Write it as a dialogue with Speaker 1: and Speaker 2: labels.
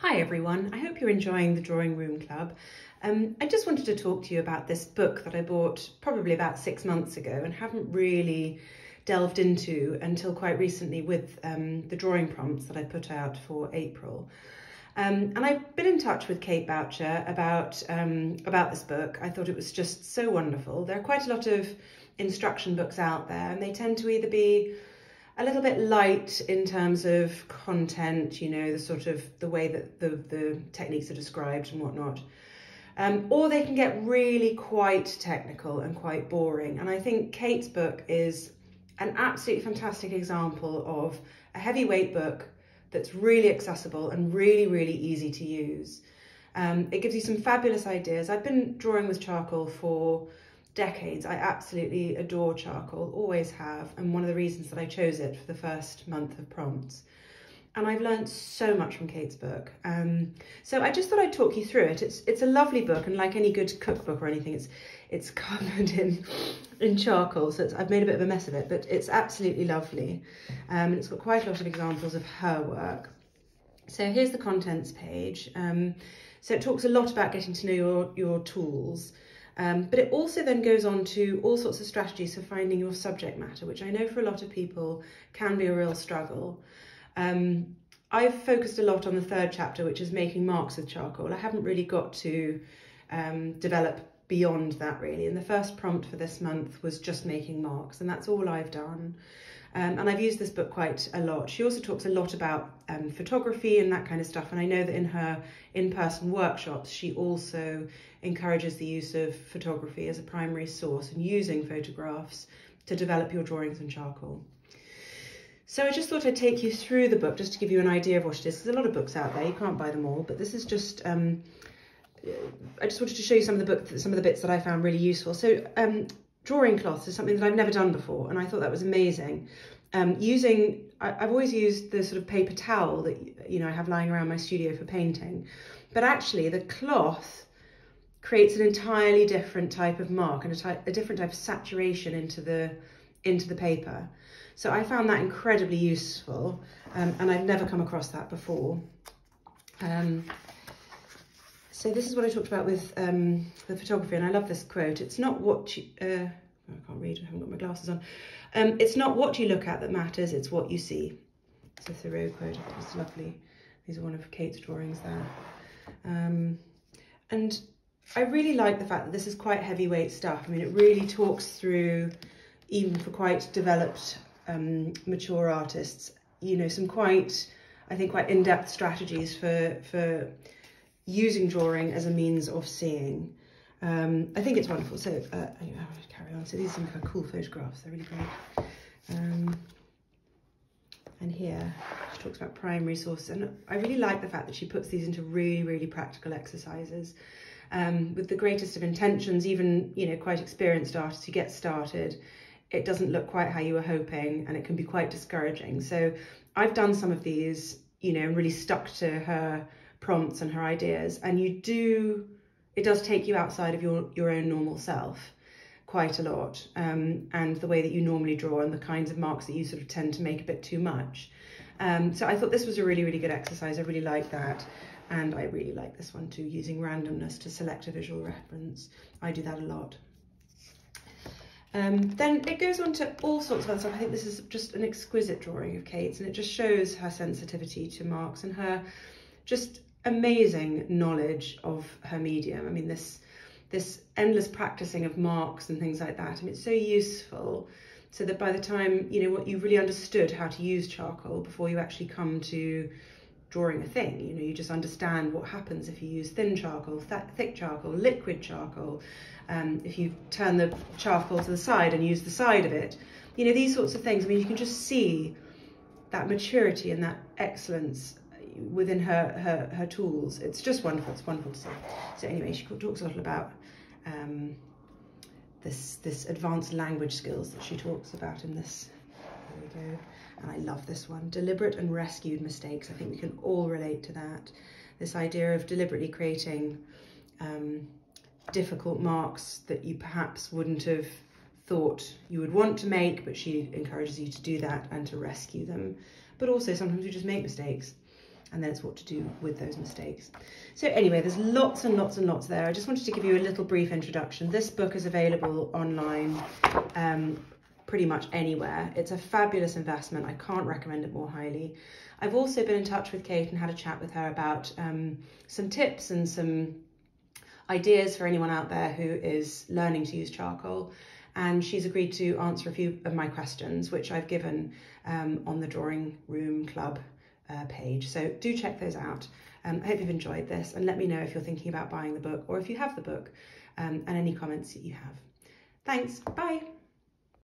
Speaker 1: Hi everyone, I hope you're enjoying the Drawing Room Club. Um, I just wanted to talk to you about this book that I bought probably about six months ago and haven't really delved into until quite recently with um, the drawing prompts that I put out for April. Um, and I've been in touch with Kate Boucher about, um, about this book. I thought it was just so wonderful. There are quite a lot of instruction books out there and they tend to either be a little bit light in terms of content, you know, the sort of the way that the, the techniques are described and whatnot. Um, or they can get really quite technical and quite boring. And I think Kate's book is an absolutely fantastic example of a heavyweight book that's really accessible and really, really easy to use. Um, it gives you some fabulous ideas. I've been drawing with charcoal for decades. I absolutely adore charcoal, always have, and one of the reasons that I chose it for the first month of prompts. And I've learned so much from Kate's book. Um, so I just thought I'd talk you through it. It's it's a lovely book, and like any good cookbook or anything, it's it's covered in in charcoal. So I've made a bit of a mess of it, but it's absolutely lovely. Um, and it's got quite a lot of examples of her work. So here's the contents page. Um, so it talks a lot about getting to know your, your tools. Um, but it also then goes on to all sorts of strategies for finding your subject matter, which I know for a lot of people can be a real struggle. Um, I've focused a lot on the third chapter, which is making marks with charcoal. I haven't really got to um, develop beyond that really. And the first prompt for this month was just making marks, and that's all I've done. Um, and I've used this book quite a lot. She also talks a lot about um, photography and that kind of stuff. And I know that in her in-person workshops, she also encourages the use of photography as a primary source and using photographs to develop your drawings in charcoal. So I just thought I'd take you through the book just to give you an idea of what it is. There's a lot of books out there, you can't buy them all, but this is just, um, I just wanted to show you some of the book, some of the bits that I found really useful. So um, drawing cloths is something that I've never done before and I thought that was amazing. Um, using, I, have always used the sort of paper towel that, you know, I have lying around my studio for painting, but actually the cloth creates an entirely different type of mark and a, type, a different type of saturation into the, into the paper. So I found that incredibly useful um, and I've never come across that before. Um, so this is what I talked about with um, the photography, and I love this quote. It's not what you, uh, I can't read, I haven't got my glasses on. Um, it's not what you look at that matters, it's what you see. It's a Thoreau quote, it's lovely. These are one of Kate's drawings there. Um, and I really like the fact that this is quite heavyweight stuff. I mean, it really talks through, even for quite developed, um, mature artists, you know, some quite, I think, quite in-depth strategies for, for using drawing as a means of seeing. Um, I think it's wonderful. So uh, anyway, I'll carry on. So these are some kind of cool photographs. They're really great. Um, and here she talks about primary sources. And I really like the fact that she puts these into really, really practical exercises. Um, with the greatest of intentions, even, you know, quite experienced artists who get started, it doesn't look quite how you were hoping and it can be quite discouraging. So I've done some of these, you know, and really stuck to her prompts and her ideas and you do it does take you outside of your your own normal self quite a lot um, and the way that you normally draw and the kinds of marks that you sort of tend to make a bit too much. Um, so I thought this was a really really good exercise. I really like that and I really like this one too using randomness to select a visual reference. I do that a lot. Um, then it goes on to all sorts of other stuff. I think this is just an exquisite drawing of Kate's and it just shows her sensitivity to marks and her just amazing knowledge of her medium. I mean, this this endless practicing of marks and things like that. I mean, it's so useful so that by the time, you know, what you've really understood how to use charcoal before you actually come to drawing a thing, you know, you just understand what happens if you use thin charcoal, th thick charcoal, liquid charcoal, um, if you turn the charcoal to the side and use the side of it, you know, these sorts of things. I mean, you can just see that maturity and that excellence within her, her, her tools. It's just wonderful. It's wonderful to see. So anyway, she talks a lot about um, this, this advanced language skills that she talks about in this. There we go. And I love this one. Deliberate and rescued mistakes. I think we can all relate to that. This idea of deliberately creating um, difficult marks that you perhaps wouldn't have thought you would want to make, but she encourages you to do that and to rescue them. But also sometimes you just make mistakes and then it's what to do with those mistakes. So anyway, there's lots and lots and lots there. I just wanted to give you a little brief introduction. This book is available online um, pretty much anywhere. It's a fabulous investment. I can't recommend it more highly. I've also been in touch with Kate and had a chat with her about um, some tips and some ideas for anyone out there who is learning to use charcoal. And she's agreed to answer a few of my questions, which I've given um, on the Drawing Room Club uh, page. So do check those out. Um, I hope you've enjoyed this and let me know if you're thinking about buying the book or if you have the book um, and any comments that you have. Thanks. Bye.